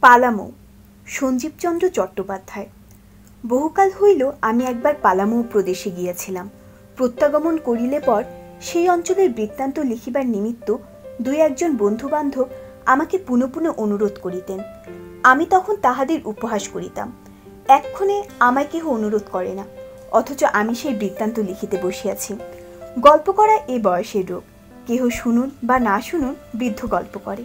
পালামৌ, সঞ্জীবচন্দ্র চট্টোপাধ্যায়। বহুকাল হইল আমি একবার পালামৌ প্রদেশে গিয়াছিলাম। প্রত্যাগমন করিলে পর সেই অঞ্চলের বৃত্তান্ত লিখিবার নিমিত্ত দুই একজন বন্ধুবান্ধব আমাকে পুনঃ পুনঃ অনুরোধ করিতেন। আমি তখন তাহাদের উপহাস করিতাম। এক্ষণে আমায় কেহ অনুরোধ করে না, অথচ আমি সেই বৃত্তান্ত লিখিতে বসিয়াছি। গল্প করা এ বয়সের রোগ, কেহ শুনুন বা না শুনুন বৃদ্ধ গল্প করে।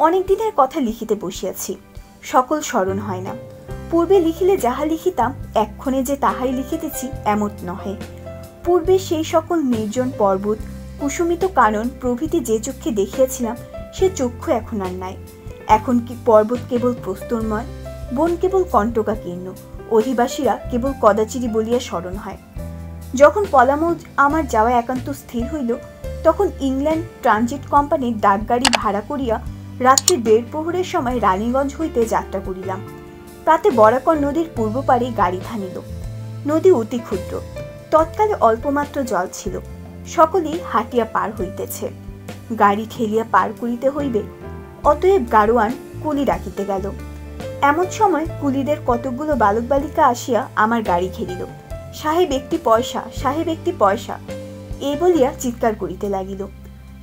অনেক দিনের কথা লিখিতে বসিয়াছি। সকল স্মরণ হয় না। পূর্বে লিখিলে যাহা লিখিতাম, এক্ষণে যে তাহাই লিখিতেছি এমন নহে। পূর্বে সেই সকল নির্জন পর্বত, কুসুমিত কানন প্রভৃতি যে চক্ষে দেখিয়াছিলাম, সে চক্ষু এখন আর নাই। এখন কি পর্বত কেবল প্রস্তরময়, বন কেবল কণ্টকাকীর্ণ, অধিবাসীরা কেবল কদাচিরি বলিয়া স্মরণ হয়। যখন পলামৌ আমার যাওয়া একান্ত স্থির হইল, তখন ইংল্যান্ড ট্রানজিট কোম্পানির ডাকগাড়ি ভাড়া করিয়া রাত্রি দেড় প্রহরের সময় রানীগঞ্জ হইতে যাত্রা করিলাম। তাতে বরাকর নদীর পূর্ব পারে গাড়ি থামিল নদী অতি ক্ষুদ্র। তৎকালে অল্পমাত্র জল ছিল। সকলেই হাঁটিয়া পার হইতেছে। গাড়ি ঠেলিয়া পার করিতে হইবে, অতএব গাড়োয়ান কুলি ডাকিতে গেল। এমন সময় কুলিদের কতকগুলো বালক বালিকা আসিয়া আমার গাড়ি ঘেরিল। সাহেব একটি পয়সা, সাহেব একটি পয়সা এই বলিয়া চিৎকার করিতে লাগিল।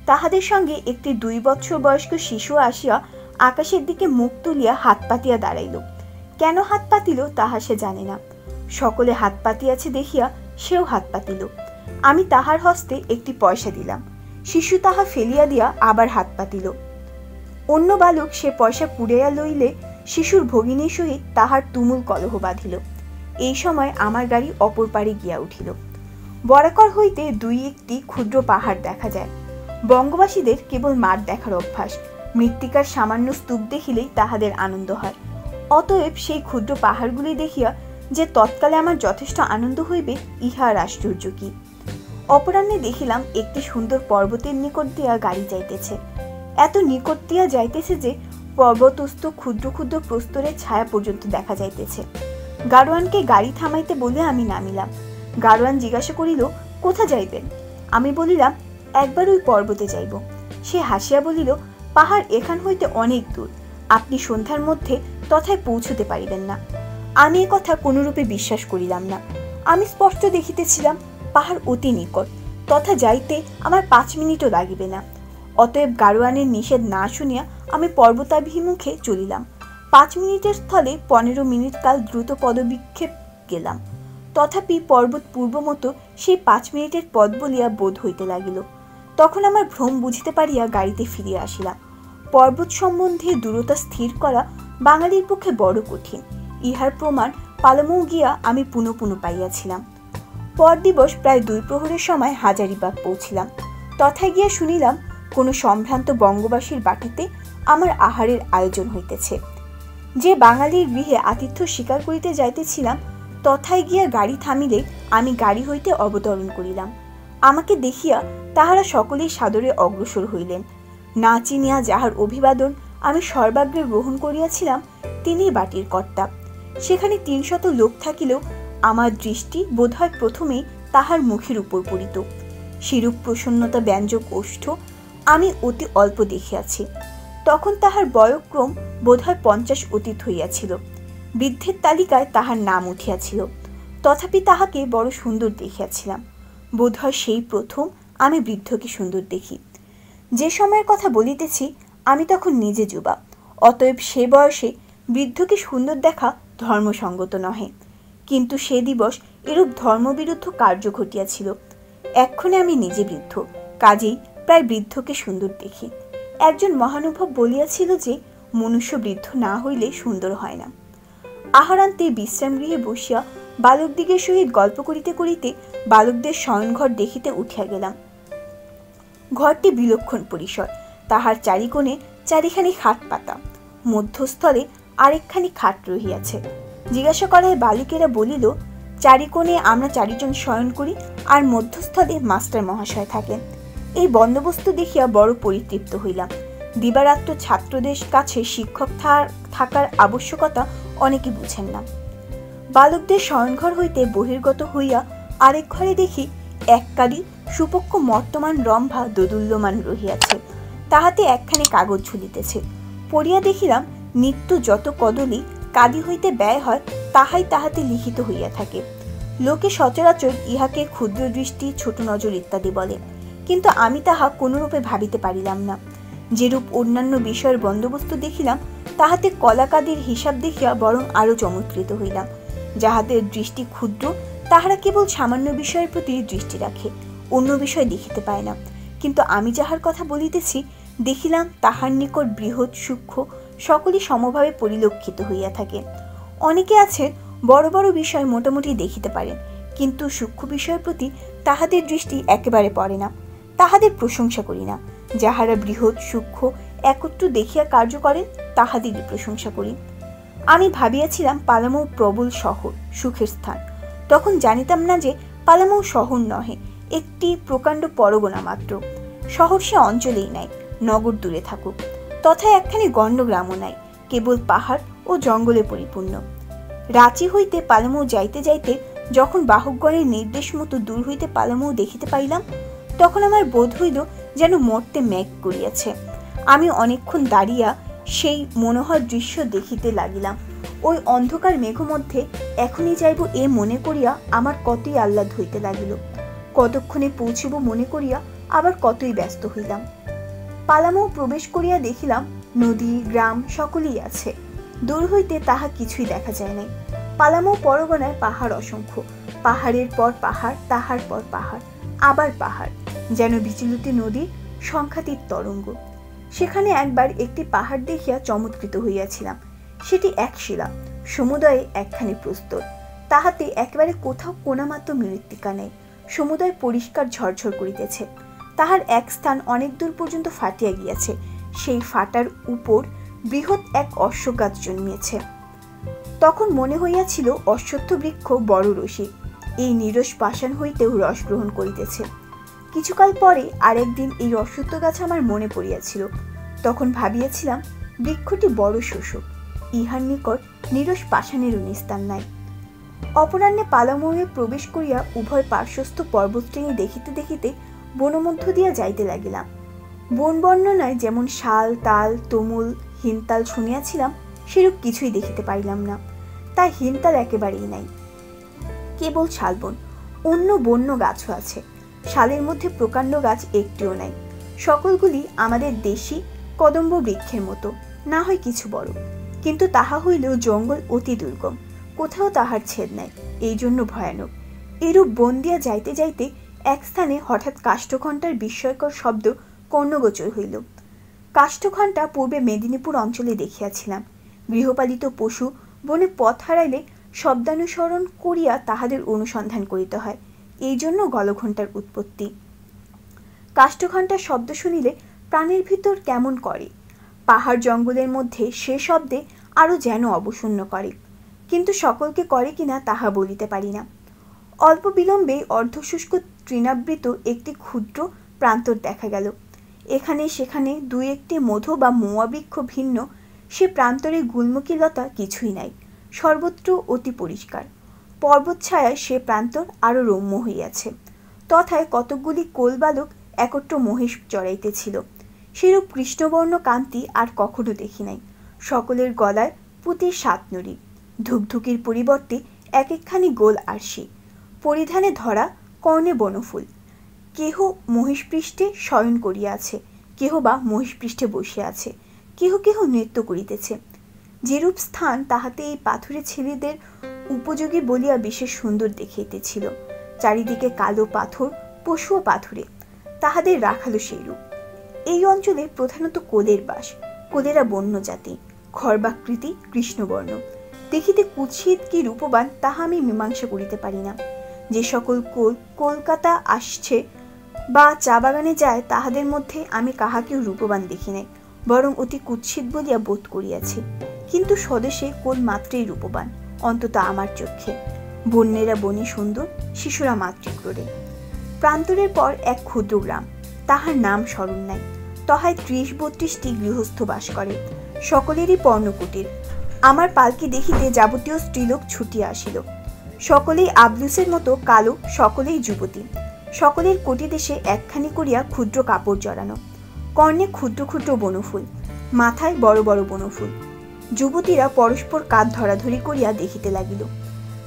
তাহাদের সঙ্গে একটি দুই বৎসর বয়স্ক শিশু আসিয়া আকাশের দিকে মুখ তুলিয়া হাত পাতিয়া দাঁড়াইল। কেন হাত পাতিল তাহা সে জানে না। সকলে হাত পাতিয়াছে দেখিয়া সেও হাত পাতিল। আমি তাহার হস্তে একটি পয়সা দিলাম। শিশু তাহা ফেলিয়া দিয়া আবার হাত পাতিল। অন্য বালক সে পয়সা পুড়াইয়া লইলে শিশুর ভগিনীর সহিত তাহার তুমুল কলহ বাঁধিল। এই সময় আমার গাড়ি অপর পারে গিয়া উঠিল। বরাকর হইতে দুই একটি ক্ষুদ্র পাহাড় দেখা যায়। বঙ্গবাসীদের কেবল মাঠ দেখার অভ্যাস। মৃত্তিকার সামান্য স্তূপ দেখিলেই তাহাদের আনন্দ হয়। অতএব সেই ক্ষুদ্র পাহাড়গুলি দেখিয়া যে তৎকালে আমার যথেষ্ট আনন্দ হইবে ইহা আশ্চর্য কি? অপরাহ্নে দেখিলাম একটি সুন্দর পর্বতের নিকট দিয়া গাড়ি যাইতেছে। এত নিকট দিয়া যাইতেছে যে পর্বতস্থ ক্ষুদ্র ক্ষুদ্র প্রস্তরের ছায়া পর্যন্ত দেখা যাইতেছে। গাড়োয়ানকে গাড়ি থামাইতে বলে আমি নামিলাম। গাড়োয়ান জিজ্ঞাসা করিল, কোথা যাইবেন? আমি বলিলাম একবার ওই পর্বতে যাইব। সে হাসিয়া বলিল, পাহাড় এখান হইতে অনেক দূর। আপনি সন্ধ্যার মধ্যে তথায় পৌঁছতে পারিবেন না। আমি এ কথা কোনরূপে বিশ্বাস করিলাম না। আমি স্পষ্ট দেখিতেছিলাম, পাহাড় অতি নিকট। তথা যাইতে আমার পাঁচ মিনিটও লাগিবে না। অতএব গারোয়ানের নিষেধ না শুনিয়া আমি পর্বতাভিমুখে চলিলাম। পাঁচ মিনিটের স্থলে পনেরো মিনিট কাল দ্রুত পদবিক্ষেপ গেলাম। তথাপি পর্বত পূর্বমতো সেই পাঁচ মিনিটের পদ বলিয়া বোধ হইতে লাগিল। তখন আমার ভ্রম বুঝিতে পারিয়া গাড়িতে ফিরিয়া আসিলাম। পর্বত সম্বন্ধে দূরতা স্থির করা বাঙালির পক্ষে বড় কঠিন। ইহার প্রমাণ পালামৌ গিয়া আমি পুনঃ পুনঃ পাইয়াছিলাম। পর দিবস প্রায় দুই প্রহরের সময় হাজারিবাগ পৌঁছিলাম। তথায় গিয়া শুনিলাম কোনো সম্ভ্রান্ত বঙ্গবাসীর বাটিতে আমার আহারের আয়োজন হইতেছে। যে বাঙালির গৃহে আতিথ্য স্বীকার করিতে যাইতেছিলাম, তথায় গিয়া গাড়ি থামিলে আমি গাড়ি হইতে অবতরণ করিলাম। আমাকে দেখিয়া তাহারা সকলেই সাদরে অগ্রসর হইলেন। না চিনিয়া যাহার অভিবাদন আমি সর্বাগ্রে গ্রহণ করিয়াছিলাম তিনি বাটির কর্তা। সেখানে তিনশত লোক থাকিলেও আমার দৃষ্টি বোধহয় প্রথমেই তাহার মুখের উপর পড়িত। শিরূপ প্রসন্নতা ব্যঞ্জক ওষ্ঠ আমি অতি অল্প দেখিয়াছি। তখন তাহার বয়ক্রম বোধহয় পঞ্চাশ অতীত হইয়াছিল। বৃদ্ধের তালিকায় তাহার নাম উঠিয়াছিল। তথাপি তাহাকে বড় সুন্দর দেখিয়াছিলাম। বোধহয় সেই প্রথম আমি বৃদ্ধকে সুন্দর দেখি। যে সময়ের কথা বলিতেছি, আমি তখন নিজে যুবা। অতএব সে বয়সে বৃদ্ধকে সুন্দর দেখা ধর্মসঙ্গত নহে। কিন্তু সে দিবস এরূপ ধর্মবিরুদ্ধ কার্য ঘটিয়াছিল। এক্ষণে আমি নিজে বৃদ্ধ, কাজেই প্রায় বৃদ্ধকে সুন্দর দেখি। একজন মহানুভব বলিয়াছিল যে, মনুষ্য বৃদ্ধ না হইলে সুন্দর হয় না। আহারান্তে বিশ্রামগৃহে বসিয়া বালকদিগের সহিত গল্প করিতে করিতে বালকদের শয়নঘর দেখিতে উঠিয়া গেলাম। ঘরটি বিলক্ষণ পরিসর। তাহার চারিকোণে চারিখানি খাট পাতা। মধ্যস্থলে আরেকখানি খাট রহিয়াছে। জিজ্ঞাসা করায় বালিকেরা বলিল, চারিকোণে আমরা চারিজন শয়ন করি আর মধ্যস্থলে মাস্টার মহাশয় থাকেন। এই বন্দোবস্ত দেখিয়া বড় পরিতৃপ্ত হইলাম। দিবারাত্র ছাত্রদের কাছে শিক্ষক থাকার আবশ্যকতা অনেকে বুঝেন না। বালকদের শয়নঘর হইতে বহির্গত হইয়া আরেক ঘরে দেখি এককালী সুপক্ষ মর্তমান রম্ভা দোদুল্যমান রহিয়াছে, তাহাতে একখানি কাগজ ঝুলিতেছে। পড়িয়া দেখিলাম নিত্য যত কদলি কাদি হইতে ব্যয় হয়, তাহাই তাহাতে লিখিত হইয়া থাকে। লোকে সচরাচর ইহাকে ক্ষুদ্র দৃষ্টি, ছোট নজর ইত্যাদি বলে, কিন্তু আমি তাহা কোনরূপে ভাবিতে পারিলাম না। যেরূপ অন্যান্য বিষয়ের বন্দোবস্ত দেখিলাম, তাহাতে কলাকাদির হিসাব দেখিয়া বরং আরও চমৎকৃত হইলাম। যাহাদের দৃষ্টি ক্ষুদ্র তাহারা কেবল সামান্য বিষয়ের প্রতি দৃষ্টি রাখে, অন্য বিষয় দেখিতে পায় না। কিন্তু আমি যাহার কথা বলিতেছি, দেখিলাম তাহার নিকট বৃহৎ সূক্ষ্ম, সকলই সমভাবে পরিলক্ষিত হইয়া থাকে। অনেকে আছে বড় বড় বিষয় মোটামুটি দেখিতে পারেন, কিন্তু সূক্ষ্ম বিষয়ের প্রতি তাহাদের দৃষ্টি একেবারে পড়ে না। তাহাদের প্রশংসা করি না। যাহারা বৃহৎ, সূক্ষ্ম, একত্র দেখিয়া কার্য করেন, তাহাদেরই প্রশংসা করি। আমি ভাবিয়াছিলাম পালামৌ প্রবল শহর, সুখের স্থান। তখন জানিতাম না যে পালামৌ শহর নহে, একটি প্রকাণ্ড পরগনা মাত্র। শহর সে অঞ্চলেই নাই, নগর দূরে থাকুক। তথা একখানি গণ্ডগ্রামও নাই, কেবল পাহাড় ও জঙ্গলে পরিপূর্ণ। রাঁচি হইতে পালামৌ যাইতে যাইতে যখন বাহকগণের নির্দেশ মতো দূর হইতে পালামৌ দেখিতে পাইলাম, তখন আমার বোধ হইল যেন মরতে মেঘ করিয়াছে। আমি অনেকক্ষণ দাঁড়িয়া সেই মনোহর দৃশ্য দেখিতে লাগিলাম। ওই অন্ধকার মেঘ মধ্যে এখনই যাইব এ মনে করিয়া আমার কতই আহ্লাদ হইতে লাগিল। কতক্ষণে পৌঁছিব মনে করিয়া আবার কতই ব্যস্ত হইলাম। পালামৌ প্রবেশ করিয়া দেখিলাম নদী, গ্রাম সকলেই আছে। দূর হইতে তাহা কিছুই দেখা যায় নাই। পালামৌ পরগনায় পাহাড় অসংখ্য। পাহাড়ের পর পাহাড়, তাহার পর পাহাড়, আবার পাহাড়, যেন বিচলিত নদীর সংখ্যাতীত তরঙ্গ। সেখানে একবার একটি পাহাড় দেখিয়া চমৎকৃত হইয়াছিলাম। সেটি এক শিলা, সমুদয়ে একখানি প্রস্তর। তাহাতে একেবারে কোথাও কোনামাত্র মৃত্তিকা নেই। সমুদয় পরিষ্কার ঝরঝর করিতেছে। তাহার এক স্থান অনেক দূর পর্যন্ত ফাটিয়া গিয়াছে। সেই ফাটার উপর বৃহৎ এক অশ্ব গাছ জন্মিয়েছে। তখন মনে হইয়াছিল অশ্বত্থ বৃক্ষ বড় রসিক। এই নিরস পাষাণ হইতেও রস গ্রহণ করিতেছে। কিছুকাল পরে আরেকদিন এই অশ্বত্থ গাছ আমার মনে পড়িয়াছিল। তখন ভাবিয়াছিলাম, বৃক্ষটি বড় শোষক। ইহার নিকট নিরস পাষাণেরও নিস্তার নাই। অপরাহ্নে পালামৌয়ে প্রবেশ করিয়া উভয় পার্শ্বস্থ পর্বতশ্রেণী দেখিতে দেখিতে বনমধ্য দিয়া যাইতে লাগিলাম। বন বর্ণনায় যেমন শাল, তাল, তুমুল হিনতাল শুনিয়াছিলাম, সেরূপ কিছুই দেখিতে পারিলাম না। তা হিনতাল একেবারেই নাই। কেবল শালবন, অন্য বন্য গাছও আছে। শালের মধ্যে প্রকাণ্ড গাছ একটিও নাই। সকলগুলি আমাদের দেশি কদম্ব বৃক্ষের মতো। না হয় কিছু বড়। কিন্তু তাহা হইলেও জঙ্গল অতি দুর্গম, কোথাও তাহার ছেদ নাই, এই জন্য ভয়ানক। এরূপ বন্দিয়া যাইতে যাইতে এক স্থানে হঠাৎ কাষ্ঠঘণ্টার বিস্ময়কর শব্দ কর্ণগোচর হইল। কাষ্ঠঘণ্টা পূর্বে মেদিনীপুর অঞ্চলে দেখিয়াছিলাম। গৃহপালিত পশু বনে পথ হারাইলে শব্দানুসরণ করিয়া তাহাদের অনুসন্ধান করিতে হয়, এই জন্য গলঘণ্টার উৎপত্তি। কাষ্ঠঘণ্টার শব্দ শুনিলে প্রাণের ভিতর কেমন করে? পাহাড় জঙ্গলের মধ্যে সে শব্দে আরও যেন অবশূন্য করে। কিন্তু সকলকে করে কিনা তাহা বলিতে পারি না। অল্প বিলম্বে অর্ধশুষ্ক তৃণাবৃত একটি ক্ষুদ্র প্রান্তর দেখা গেল। এখানে সেখানে দুই একটি মধু বা মোয়া বৃক্ষ ভিন্ন, সে প্রান্তরে গুলমুখীলতা কিছুই নাই, সর্বত্র অতি পরিষ্কার। পর্বত ছায়ায় সে প্রান্তর আরও রম্য হইয়াছে। তথায় কতকগুলি কোলবালক একত্র মহিষ চড়াইতেছিল। সেরূপ কৃষ্ণবর্ণ কান্তি আর কখনো দেখি নাই। সকলের গলায় পুতির সাত নড়ি। ধুকধুকির পরিবর্তে এক একখানি গোল আরশি। পরিধানে ধরা কর্ণে বনফুল। কেহ মহিষপৃষ্ঠে শয়ন করিয়াছে, কেহ বা মহিষপৃষ্ঠে বসিয়া আছে, কেহ কেহ নৃত্য করিতেছে। যেরূপ স্থান তাহাতে এই পাথুরে ছেলেদের উপযোগী বলিয়া বিশেষ সুন্দর দেখিতেছিল চারিদিকে কালো পাথর পশু ও পাথুরে। তাহাদের রাখালো সেইরূপ। এই অঞ্চলে প্রধানত কোলের বাস, কোলেরা বন্য জাতি, খর্বাকৃতি, কৃষ্ণবর্ণ। দেখিতে কুৎসিত কি রূপবান তাহা আমি মীমাংসা করিতে পারি না। যে সকল কোল কলকাতা আসছে বা চা বাগানে যায়, তাহাদের মধ্যে আমি কাহাকেও রূপবান দেখি নাই, বরং অতি কুৎসিত বলিয়া বোধ করিয়াছি। কিন্তু স্বদেশে কোল মাত্রেই রূপবান, অন্তত আমার চক্ষে। বন্যেরা বনে সুন্দর, শিশুরা মাতৃক্রোড়ে প্রান্তরের পর এক ক্ষুদ্র গ্রাম। তাহার নাম স্মরণ নাই। তহায় ত্রিশ বত্রিশটি গৃহস্থ বাস করে। সকলেরই পর্ণকুটির। আমার পালকি দেখিতে যাবতীয় স্ত্রীলোক ছুটিয়া আসিল। সকলেই আবলুসের মতো কালো, সকলেই যুবতী। সকলের কোটি দেশে একখানি করিয়া ক্ষুদ্র কাপড় জড়ানো। কর্ণে ক্ষুদ্র ক্ষুদ্র বনফুল। মাথায় বড় বড় বনফুল। যুবতীরা পরস্পর কাঁধ ধরাধরি করিয়া দেখিতে লাগিল।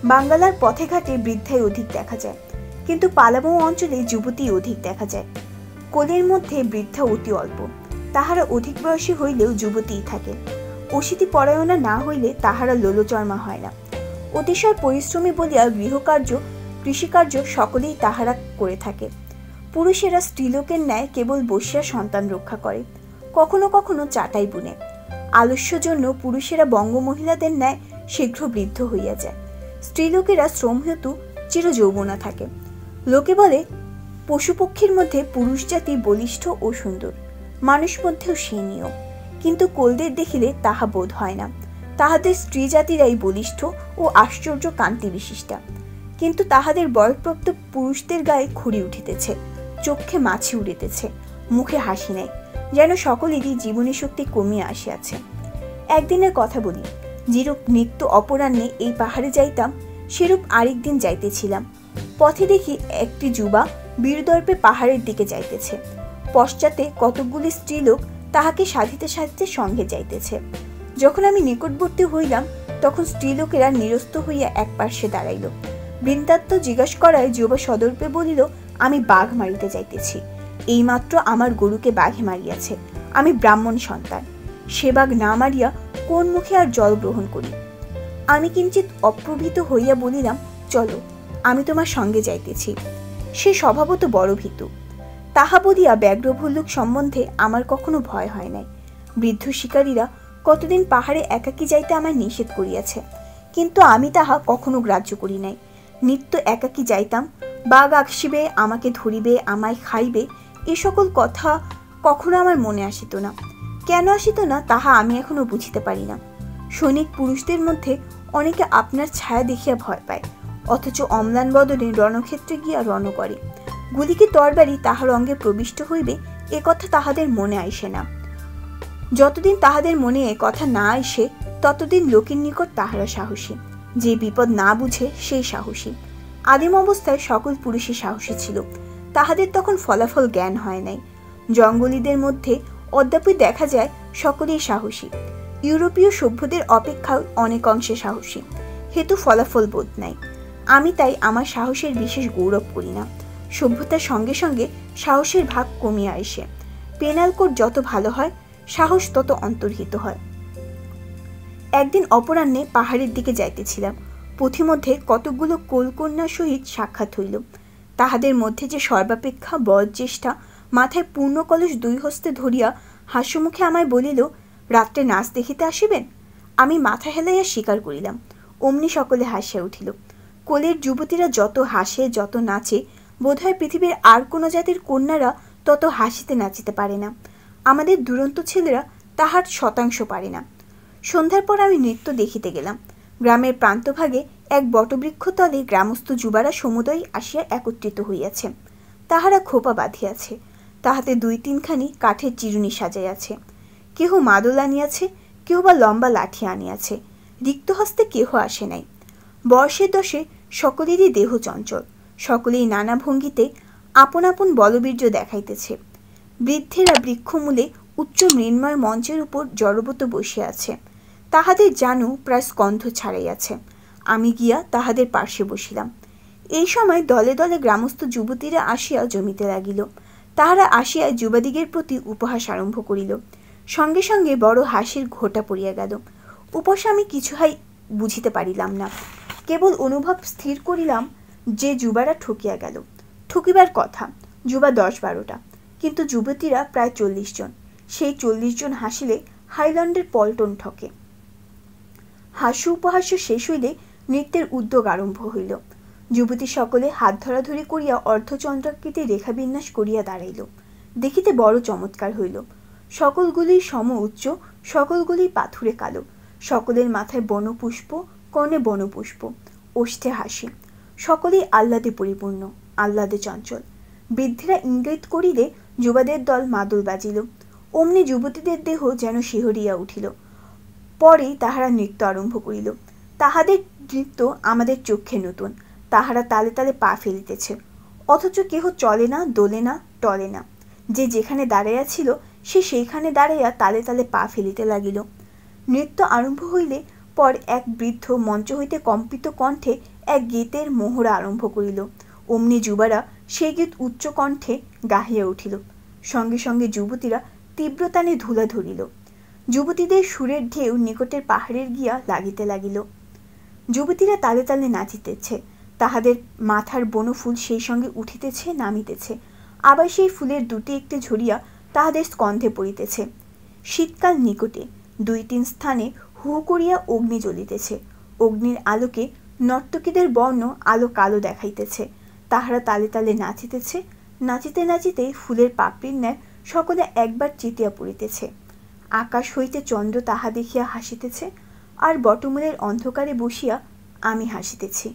বাঙ্গালার পথে ঘাটে বৃদ্ধাই অধিক দেখা যায়। কিন্তু পালামৌ অঞ্চলে যুবতী অধিক দেখা যায়। কোলের মধ্যে বৃদ্ধা অতি অল্প। তাহারা অধিক বয়সী হইলেও যুবতীই থাকে। অশীতি পরায়ণা না হইলে তাহারা লোলচর্মা হয় না। অতিশয় পরিশ্রমী বলিয়া গৃহকার্য, কৃষিকার্য সকলেই তাহারা করে থাকে। পুরুষেরা স্ত্রীলোকের ন্যায় কেবল বসিয়া সন্তান রক্ষা করে। কখনো কখনো চাটাই বুনে। আলস্য জন্য পুরুষেরা বঙ্গ মহিলাদের ন্যায় শীঘ্র বৃদ্ধ হইয়া যায়। স্ত্রীলোকেরা শ্রম হেতু চির যৌবনা থাকে। লোকে বলে পশুপক্ষীর মধ্যে পুরুষ জাতি বলিষ্ঠ ও সুন্দর। মানুষ মধ্যেও সে নিয়ম। কিন্তু কোলদের দেখিলে তাহা বোধ হয় না। তাহাদের স্ত্রী জাতিরাই বলিষ্ঠ ও আশ্চর্য কান্তি বিশিষ্টা। কিন্তু তাহাদের বয়প্রাপ্ত পুরুষদের গায়ে খুঁড়ি উঠিতেছে চোখে মাছি উড়িতেছে, মুখে হাসি নাই, যেন সকলেরই জীবনী শক্তি কমিয়া আসিয়াছে। একদিনের কথা বলি, যেরূপ নিত্য অপরাহ্নে এই পাহাড়ে যাইতাম, সেরূপ আরেক দিন যাইতেছিলাম। পথে দেখি একটি যুবা বীরদর্পে পাহাড়ের দিকে যাইতেছে। পশ্চাতে কতকগুলি স্ত্রীলোক তাহাকে সাধিতে সাধিতে সঙ্গে যাইতেছে। যখন আমি নিকটবর্তী হইলাম, তখন স্ত্রীলোকেরা নিরস্ত হইয়া এক পার্শ্বে দাঁড়াইল। বৃন্দাত্ম জিজ্ঞাসা করায় যুবা সদর্পে বলিল, আমি বাঘ মারিতে যাইতেছি। এইমাত্র আমার গরুকে বাঘে মারিয়াছে। আমি ব্রাহ্মণ সন্তান। সে বাঘ না মারিয়া কোন মুখে আর জল গ্রহণ করি? আমি কিঞ্চিত অপ্রভীত হইয়া বলিলাম, চলো, আমি তোমার সঙ্গে যাইতেছি। সে স্বভাবত বড় ভীতু। তাহা বলিয়া ব্যাঘ্র ভল্লুক সম্বন্ধে আমার কখনো ভয় হয় নাই। বৃদ্ধ শিকারীরা কতদিন পাহাড়ে একাকী যাইতে আমায় নিষেধ করিয়াছে, কিন্তু আমি তাহা কখনো গ্রাহ্য করি নাই। নিত্য একাকী যাইতাম, বাঘ আকশিবে আমাকে ধরিবে, আমায় খাইবে, এ সকল কথা কখনো আমার মনে আসিত না। কেন আসিত না তাহা আমি এখনও বুঝিতে পারি না। সৈনিক পুরুষদের মধ্যে অনেকে আপনার ছায়া দেখিয়া ভয় পায়। অথচ অম্লান বদনে রণক্ষেত্রে গিয়া রণ করে। গুলিকে তরবারি তাহার অঙ্গে প্রবিষ্ট হইবে, এ কথা তাহাদের মনে আইসে না। যতদিন তাহাদের মনে এ কথা না আইসে ততদিন লোকের নিকট তাহারা সাহসী। যে বিপদ না বুঝে সেই সাহসী। আদিম অবস্থায় সকল পুরুষই সাহসী ছিল। তাহাদের তখন ফলাফল জ্ঞান হয় নাই। জঙ্গলীদের মধ্যে অদ্যাপি দেখা যায়, সকলেই সাহসী। ইউরোপীয় সভ্যদের অপেক্ষাও অনেক অংশে সাহসী। হেতু ফলাফল বোধ নাই। আমি তাই আমার সাহসের বিশেষ গৌরব করি না। সভ্যতার সঙ্গে সঙ্গে সাহসের ভাগ কমিয়ে আসে। পেনাল কোড যত ভালো হয়, সাহস তত অন্তর্হিত হয়। একদিন অপরাহ্নে পাহাড়ের দিকে যাইতেছিলাম। পথিমধ্যে কতকগুলো কোলকন্যার সহিত সাক্ষাৎ হইল। তাহাদের মধ্যে যে সর্বাপেক্ষা বয়োজ্যেষ্ঠা মাথায় পূর্ণ কলস দুই হস্তে ধরিয়া হাস্যমুখে আমায় বলিল, রাত্রে নাচ দেখিতে আসিবেন? আমি মাথা হেলাইয়া স্বীকার করিলাম। অমনি সকলে হাসিয়া উঠিল। কোলের যুবতীরা যত হাসে, যত নাচে, বোধহয় পৃথিবীর আর কোনো জাতির কন্যারা তত হাসিতে নাচিতে পারে না। আমাদের দুরন্ত ছেলেরা তাহার শতাংশ পারে না। সন্ধ্যার পর আমি নৃত্য দেখিতে গেলাম। গ্রামের প্রান্তভাগে এক বটবৃক্ষ তলে গ্রামস্থ যুবারা সমুদয় আসিয়া একত্রিত হইয়াছে। তাহারা খোপা বাঁধিয়াছে। তাহাতে দুই তিনখানি কাঠের চিরুনি সাজাইয়াছে। কেহ মাদল আনিয়াছে, কেহ বা লম্বা লাঠি আনিয়াছে। রিক্ত হস্তে কেহ আসে নাই। বর্ষের দশে সকলেরই দেহ চঞ্চল, সকলেই নানা ভঙ্গিতে আপন আপন বলবীর্য দেখাইতেছে। বৃদ্ধেরা বৃক্ষমূলে উচ্চ মৃন্ময় মঞ্চের উপর জড়বত আছে। তাহাদের জানু প্রায় স্কন্ধ ছাড়াইয়াছে। আমি গিয়া তাহাদের পার্শ্বে বসিলাম। এই সময় দলে দলে গ্রামস্থ যুবতীরা আসিয়া জমিতে লাগিল। তাহারা আসিয়া যুবাদিগের প্রতি উপহাস আরম্ভ করিল। সঙ্গে সঙ্গে বড় হাসির ঘোটা পড়িয়া গেল। উপহাস আমি কিছুহাই বুঝিতে পারিলাম না। কেবল অনুভব স্থির করিলাম যে যুবারা ঠকিয়া গেল। ঠকিবার কথা, যুবা দশ বারোটা। কিন্তু যুবতীরা প্রায় চল্লিশ জন। সেই চল্লিশ জন হাসিলে হাইল্যান্ডের পল্টন ঠকে। হাস্য উপহাস্য শেষ হইলে নৃত্যের উদ্যোগ আরম্ভ হইল। যুবতী সকলে হাত ধরাধরি করিয়া অর্ধচন্দ্রাকৃতি রেখাবিন্যাস করিয়া দাঁড়াইল। দেখিতে বড় চমৎকার হইল। সকলগুলি সম উচ্চ, সকলগুলি পাথুরে কালো। সকলের মাথায় বনপুষ্প কর্ণে বনপুষ্প, ওষ্ঠে হাসি। সকলেই আহ্লাদে পরিপূর্ণ, আহ্লাদে চঞ্চল। বৃদ্ধিরা ইঙ্গিত করিলে যুবাদের দল মাদুল বাজিল। অমনি যুবতীদের দেহ যেন শিহরিয়া উঠিল। পরেই তাহারা নৃত্য আরম্ভ করিল। তাহাদের নৃত্য আমাদের চক্ষে নতুন, তাহারা তালে তালে পা ফেলিতেছে। অথচ কেহ চলে না, দোলে না, টলে না। যে যেখানে দাঁড়াইয়া ছিল, সে সেইখানে দাঁড়াইয়া তালে তালে পা ফেলিতে লাগিল। নৃত্য আরম্ভ হইলে পর এক বৃদ্ধ মঞ্চ হইতে কম্পিত কণ্ঠে এক গীতের মোহরা আরম্ভ করিল। অমনি যুবারা সেই গীত উচ্চ কণ্ঠে গাহিয়া উঠিল। সঙ্গে সঙ্গে যুবতীরা তীব্রতানে ধুলা ধরিল। যুবতীদের সুরের ঢেউ নিকটের পাহাড়ের গিয়া লাগিতে লাগিল। যুবতীরা তালে তালে নাচিতেছে। তাহাদের মাথার বনফুল সেই সঙ্গে উঠিতেছে, নামিতেছে। আবার সেই ফুলের দুটি একটি ঝরিয়া তাহাদের স্কন্ধে পড়িতেছে। শীতকাল নিকটে দুই তিন স্থানে হু করিয়া অগ্নি জ্বলিতেছে। অগ্নির আলোকে নর্তকীদের বর্ণ আলো কালো দেখাইতেছে। তাহারা তালে তালে নাচিতেছে, নাচিতে নাচিতে ফুলের পাপড়ির ন্যায় সকলে একবার চিতিয়া পড়িতেছে। আকাশ হইতে চন্দ্র তাহা দেখিয়া হাসিতেছে, আর বটমূলের অন্ধকারে বসিয়া আমি হাসিতেছি।